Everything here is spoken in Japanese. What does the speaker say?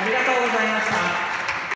ありがとうございました。